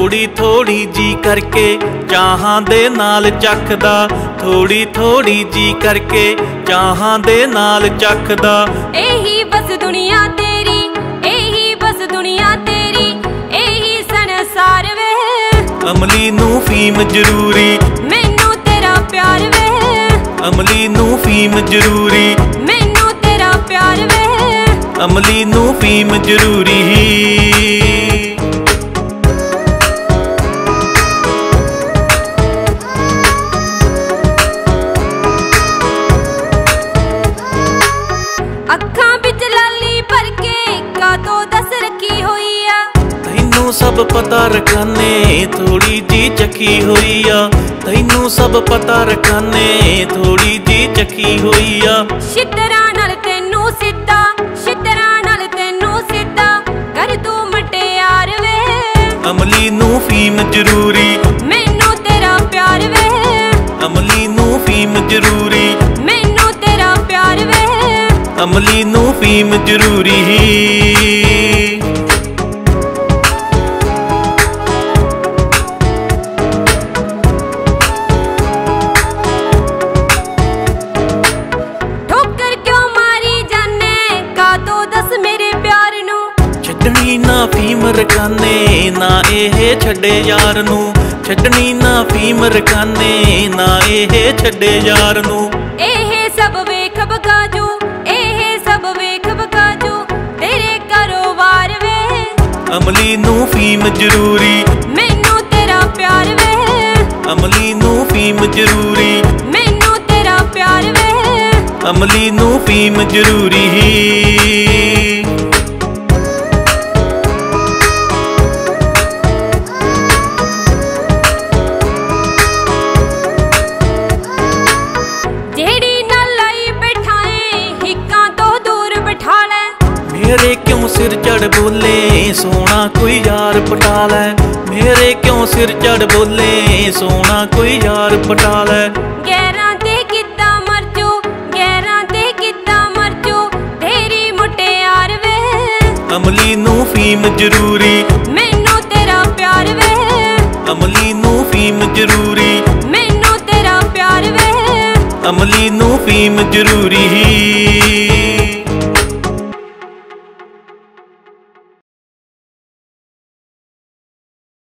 ਥੋੜੀ ਥੋੜੀ ਜੀ ਕਰਕੇ ਚਾਹਾਂ ਦੇ ਨਾਲ ਚੱਖਦਾ ਥੋੜੀ ਥੋੜੀ ਜੀ ਕਰਕੇ ਚਾਹਾਂ ਦੇ ਨਾਲ ਚੱਖਦਾ ਇਹੀ ਬਸ ਦੁਨੀਆ ਤੇਰੀ ਇਹੀ ਬਸ ਦੁਨੀਆ ਤੇਰੀ ਇਹੀ ਸੰਸਾਰ ਵੇ। ਅਮਲੀ ਨੂੰ ਫੀਮ ਜ਼ਰੂਰੀ। ਮੈਨੂੰ ਤੇਰਾ ਪਿਆਰ ਵੇ। ਅਮਲੀ ਨੂੰ ਫੀਮ ਜ਼ਰੂਰੀ। ਮੈਨੂੰ ਤੇਰਾ ਪਿਆਰ ਵੇ। ਅਮਲੀ ਨੂੰ ਫੀਮ ਜ਼ਰੂਰੀ ਅੱਖਾਂ ਵਿੱਚ ਲਾਲੀ ਭਰ ਕੇ ਕਾਤੋਂ ਦੱਸ ਰੱਖੀ ਹੋਈ ਆ? ਤੈਨੂੰ ਸਭ ਪਤਾ ਰਖਾਨੇ ਥੋੜੀ ਜੀ ਚੱਕੀ ਹੋਈ ਆ। ਤੈਨੂੰ ਸਭ ਪਤਾ ਰਖਾਨੇ ਥੋੜੀ ਜੀ ਚੱਕੀ ਹੋਈ ਆ। ਛਿੱਤਰਾਂ ਅਮਲੀ ਨੂੰ ਫੀਮ ਜ਼ਰੂਰੀ ਠੋਕਰ ਕਿਉਂ ਮਾਰੀ ਜਾਨੇ? ਕਾਤੋਂ ਦੱਸ ਮੇਰੇ ਪਿਆਰ ਨੂੰ? ਛੱਡਣੀ ਨਾ ਫੀਮ ਰਖਾਨੇ ਨਾ ਇਹ ਛੱਡੇ ਯਾਰ ਨੂੰ। ਛੱਡਣੀ ਨਾ ਫੀਮ ਰਖਾਨੇ ਨਾ ਇਹ ਛੱਡੇ ਯਾਰ ਨੂੰ। ਅਮਲੀ ਨੂੰ ਫੀਮ ਜ਼ਰੂਰੀ। ਮੈਨੂੰ ਤੇਰਾ ਪਿਆਰ ਵੇ। ਅਮਲੀ ਨੂੰ ਫੀਮ ਜ਼ਰੂਰੀ। ਮੈਨੂੰ ਤੇਰਾ ਪਿਆਰ ਵੇ। ਅਮਲੀ ਨੂੰ ਫੀਮ ਜ਼ਰੂਰੀ। ਮੇਰੇ ਕਿਉਂ ਸਿਰ ਚੜ ਬੋਲੇ? ਸੋਹਣਾ ਕੋਈ ਯਾਰ ਪਟਾ ਲੈ ਮੇਰੇ ਕਿਉਂ ਸਿਰ ਚੜ ਬੋਲੇ? ਸੋਹਣਾ ਕੋਈ ਯਾਰ ਪਟਾ ਲੈ ਗੈਰਾਂ ਤੇ ਕਿੱਦਾਂ ਮਰ ਜੂ ਗੈਰਾਂ ਤੇ ਕਿੱਦਾਂ ਮਰ ਜੂ ਤੇਰੀ ਮੁਟਿਆਰ ਵੇ। ਅਮਲੀ ਨੂੰ ਫੀਮ ਜ਼ਰੂਰੀ। ਮੈਨੂੰ ਤੇਰਾ ਪਿਆਰ ਵੇ। ਅਮਲੀ ਨੂੰ ਫੀਮ ਜ਼ਰੂਰੀ। ਮੈਨੂੰ ਤੇਰਾ ਪਿਆਰ ਵੇ। ਅਮਲੀ ਨੂੰ ਫੀਮ ਜ਼ਰੂਰੀ